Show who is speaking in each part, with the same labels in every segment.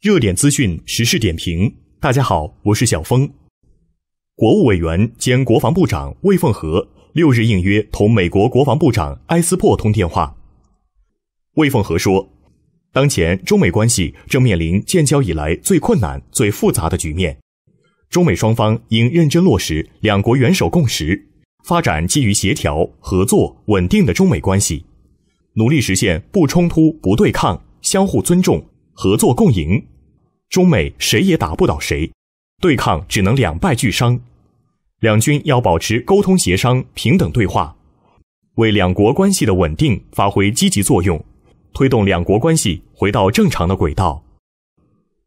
Speaker 1: 热点资讯、时事点评。大家好，我是小峰。国务委员兼国防部长魏凤和六日应约同美国国防部长埃斯珀通电话。魏凤和说，当前中美关系正面临建交以来最困难、最复杂的局面，中美双方应认真落实两国元首共识，发展基于协调、合作、稳定的中美关系，努力实现不冲突、不对抗、相互尊重。合作共赢，中美谁也打不倒谁，对抗只能两败俱伤。两军要保持沟通协商、平等对话，为两国关系的稳定发挥积极作用，推动两国关系回到正常的轨道。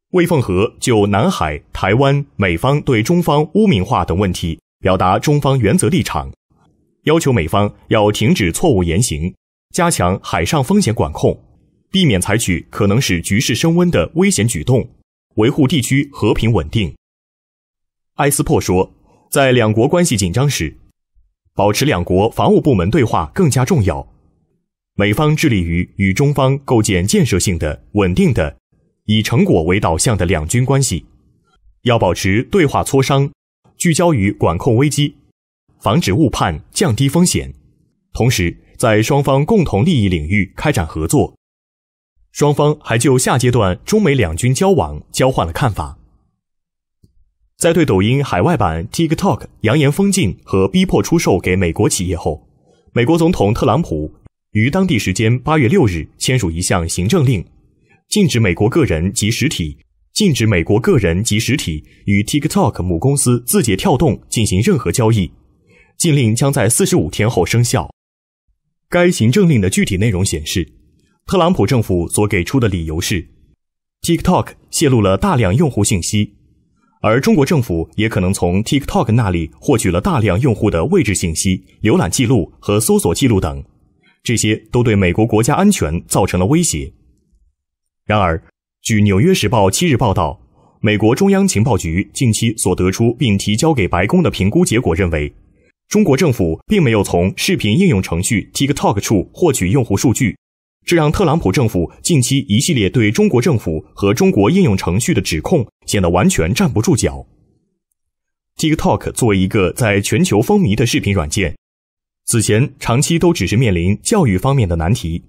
Speaker 1: 魏凤和就南海、台湾美方对中方污名化等问题表达中方原则立场，要求美方要停止错误言行，加强海上风险管控。避免采取可能使局势升温的危险举动，维护地区和平稳定。埃斯珀说，在两国关系紧张时，保持两国防务部门对话更加重要。美方致力于与中方构建建设性的、稳定的、以成果为导向的两军关系，要保持对话磋商，聚焦于管控危机、防止误判、降低风险，同时在双方共同利益领域开展合作。双方还就下阶段中美两军交往交换了看法。在对抖音海外版 TikTok 扬言封禁和逼迫出售给美国企业后，美国总统特朗普于当地时间八月六日签署一项行政令，禁止美国个人及实体禁止美国个人及实体与 TikTok 母公司字节跳动进行任何交易。禁令将在四十五天后生效。该行政令的具体内容显示。特朗普政府所给出的理由是，TikTok 泄露了大量用户信息，而中国政府也可能从 TikTok 那里获取了大量用户的位置信息、浏览记录和搜索记录等，这些都对美国国家安全造成了威胁。然而，据《纽约时报》七日报道，美国中央情报局近期所得出并提交给白宫的评估结果认为，中国政府并没有从视频应用程序 TikTok 处获取用户数据。这让特朗普政府近期一系列对中国政府和中国应用程序的指控显得完全站不住脚。TikTok 作为一个在全球风靡的视频软件，此前长期都只是面临教育方面的难题，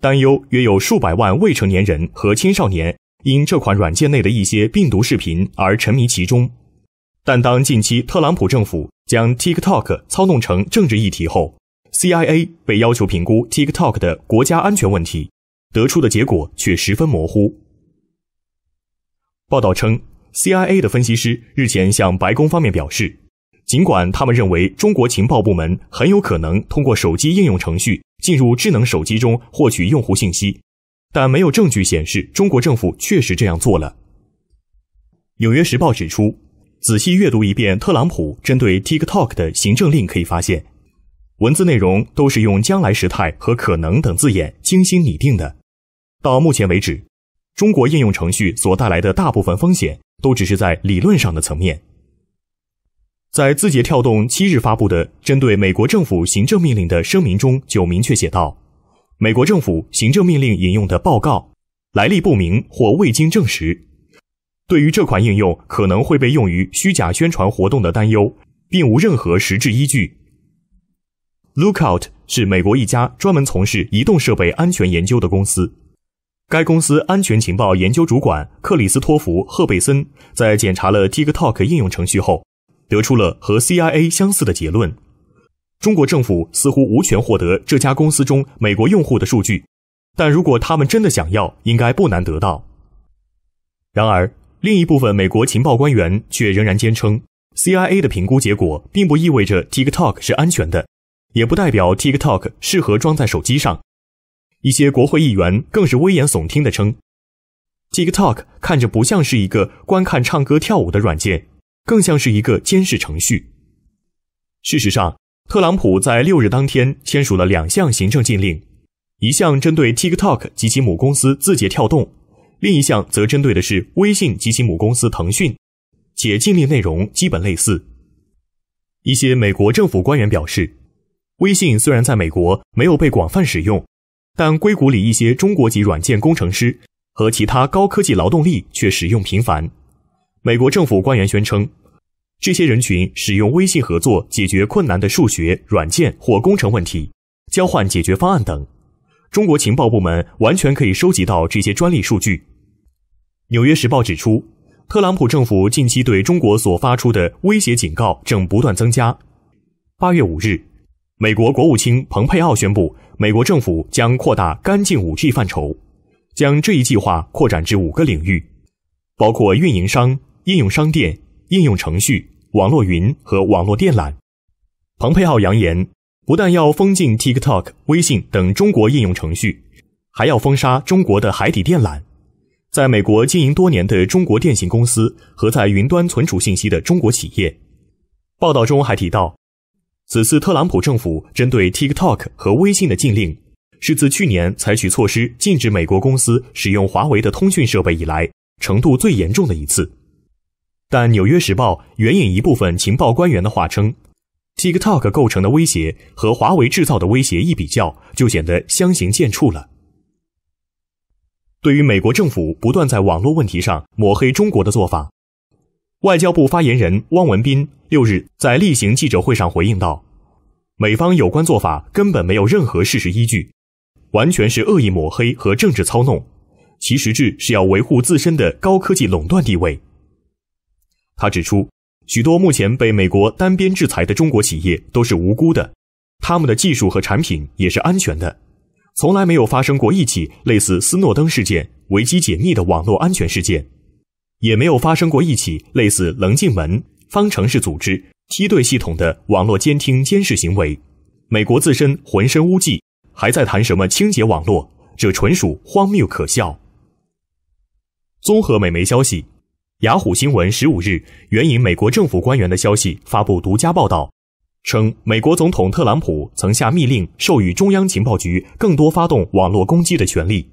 Speaker 1: 担忧约有数百万未成年人和青少年因这款软件内的一些病毒视频而沉迷其中。但当近期特朗普政府将 TikTok 操弄成政治议题后，CIA 被要求评估 TikTok 的国家安全问题，得出的结果却十分模糊。报道称，CIA 的分析师日前向白宫方面表示，尽管他们认为中国情报部门很有可能通过手机应用程序进入智能手机中获取用户信息，但没有证据显示中国政府确实这样做了。纽约时报指出，仔细阅读一遍特朗普针对 TikTok 的行政令，可以发现。文字内容都是用将来时态和可能等字眼精心拟定的。到目前为止，中国应用程序所带来的大部分风险都只是在理论上的层面。在字节跳动七日发布的针对美国政府行政命令的声明中，就明确写道：“美国政府行政命令引用的报告来历不明或未经证实，对于这款应用可能会被用于虚假宣传活动的担忧，并无任何实质依据。” Lookout 是美国一家专门从事移动设备安全研究的公司。该公司安全情报研究主管克里斯托弗·赫贝森在检查了 TikTok 应用程序后，得出了和 CIA 相似的结论：中国政府似乎无权获得这家公司中美国用户的数据，但如果他们真的想要，应该不难得到。然而，另一部分美国情报官员却仍然坚称，CIA 的评估结果并不意味着 TikTok 是安全的。也不代表 TikTok 适合装在手机上。一些国会议员更是危言耸听地称，TikTok 看着不像是一个观看唱歌跳舞的软件，更像是一个监视程序。事实上，特朗普在六日当天签署了两项行政禁令，一项针对 TikTok 及其母公司字节跳动，另一项则针对的是微信及其母公司腾讯，且禁令内容基本类似。一些美国政府官员表示。微信虽然在美国没有被广泛使用，但硅谷里一些中国籍软件工程师和其他高科技劳动力却使用频繁。美国政府官员宣称，这些人群使用微信合作解决困难的数学、软件或工程问题，交换解决方案等。中国情报部门完全可以收集到这些专利数据。《纽约时报》指出，特朗普政府近期对中国所发出的威胁警告正不断增加。八月五日，美国国务卿蓬佩奥宣布，美国政府将扩大干净五 G 范畴，将这一计划扩展至五个领域，包括运营商。应用商店、应用程序、网络云和网络电缆。蓬佩奥扬言，不但要封禁 TikTok、微信等中国应用程序，还要封杀中国的海底电缆。在美国经营多年的中国电信公司和在云端存储信息的中国企业。报道中还提到，此次特朗普政府针对 TikTok 和微信的禁令，是自去年采取措施禁止美国公司使用华为的通讯设备以来，程度最严重的一次。但《纽约时报》援引一部分情报官员的话称，TikTok 构成的威胁和华为制造的威胁一比较，就显得相形见绌了。对于美国政府不断在网络问题上抹黑中国的做法，外交部发言人汪文斌六日在例行记者会上回应道：“美方有关做法根本没有任何事实依据，完全是恶意抹黑和政治操弄，其实质是要维护自身的高科技垄断地位。”他指出，许多目前被美国单边制裁的中国企业都是无辜的，他们的技术和产品也是安全的，从来没有发生过一起类似斯诺登事件维基解密的网络安全事件，也没有发生过一起类似棱镜门、方程式组织、梯队系统的网络监听监视行为。美国自身浑身污迹，还在谈什么清洁网络？这纯属荒谬可笑。综合美媒消息。雅虎新闻十五日援引美国政府官员的消息发布独家报道，称美国总统特朗普曾下密令授予中央情报局更多发动网络攻击的权利，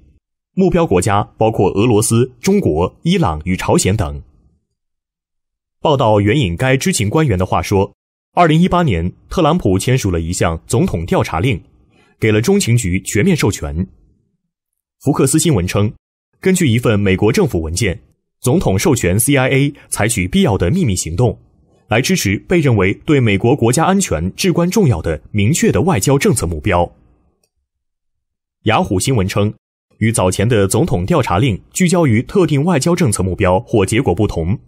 Speaker 1: 目标国家包括俄罗斯、中国、伊朗与朝鲜等。报道援引该知情官员的话说，二零一八年特朗普签署了一项总统调查令，给了中情局全面授权。福克斯新闻称，根据一份美国政府文件。总统授权 CIA 采取必要的秘密行动，来支持被认为对美国国家安全至关重要的明确的外交政策目标。雅虎新闻称，与早前的总统调查令聚焦于特定外交政策目标或结果不同，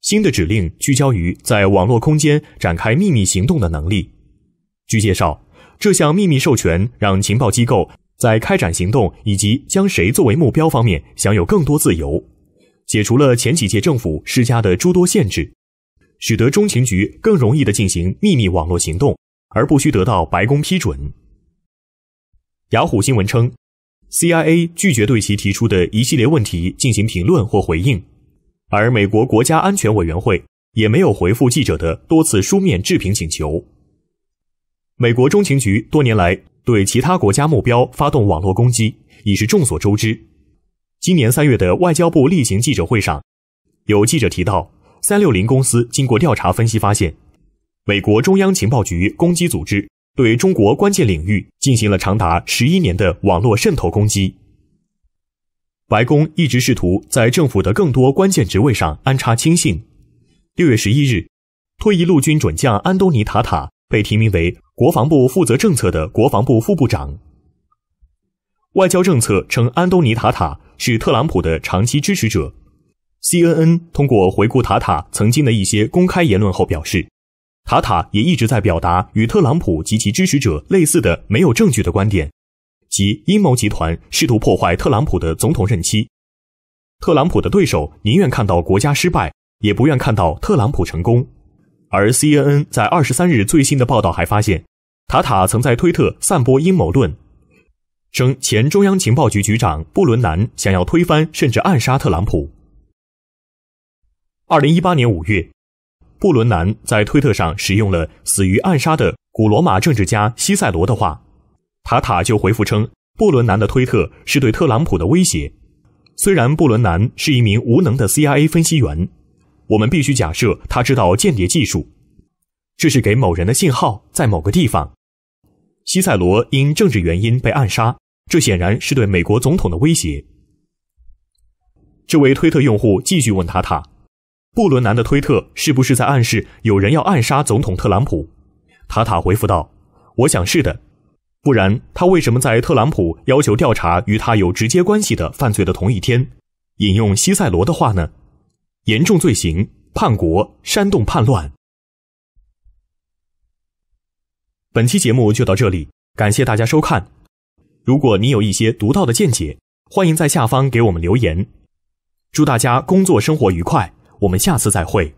Speaker 1: 新的指令聚焦于在网络空间展开秘密行动的能力。据介绍，这项秘密授权让情报机构在开展行动以及将谁作为目标方面享有更多自由。解除了前几届政府施加的诸多限制，使得中情局更容易地进行秘密网络行动，而不需得到白宫批准。雅虎新闻称，CIA 拒绝对其提出的一系列问题进行评论或回应，而美国国家安全委员会也没有回复记者的多次书面置评请求。美国中情局多年来对其他国家目标发动网络攻击，已是众所周知。今年三月的外交部例行记者会上，有记者提到，三六零公司经过调查分析发现，美国中央情报局攻击组织对中国关键领域进行了长达十一年的网络渗透攻击。白宫一直试图在政府的更多关键职位上安插亲信。六月十一日，退役陆军准将安东尼·塔塔被提名为国防部负责政策的国防部副部长。外交政策称，安东尼·塔塔。是特朗普的长期支持者。CNN 通过回顾塔塔曾经的一些公开言论后表示，塔塔也一直在表达与特朗普及其支持者类似的没有证据的观点，即阴谋集团试图破坏特朗普的总统任期。特朗普的对手宁愿看到国家失败，也不愿看到特朗普成功。而 CNN 在二十三日最新的报道还发现，塔塔曾在推特散播阴谋论。称前中央情报局局长布伦南想要推翻甚至暗杀特朗普。二零一八年五月，布伦南在推特上使用了死于暗杀的古罗马政治家西塞罗的话，塔塔就回复称布伦南的推特是对特朗普的威胁。虽然布伦南是一名无能的 CIA 分析员，我们必须假设他知道间谍技术，这是给某人的信号，在某个地方。西塞罗因政治原因被暗杀。这显然是对美国总统的威胁。这位推特用户继续问塔塔：“布伦南的推特是不是在暗示有人要暗杀总统特朗普？”塔塔回复道：“我想是的，不然他为什么在特朗普要求调查与他有直接关系的犯罪的同一天，引用西塞罗的话呢？严重罪行，叛国，煽动叛乱。”本期节目就到这里，感谢大家收看。如果你有一些独到的见解，欢迎在下方给我们留言。祝大家工作生活愉快，我们下次再会。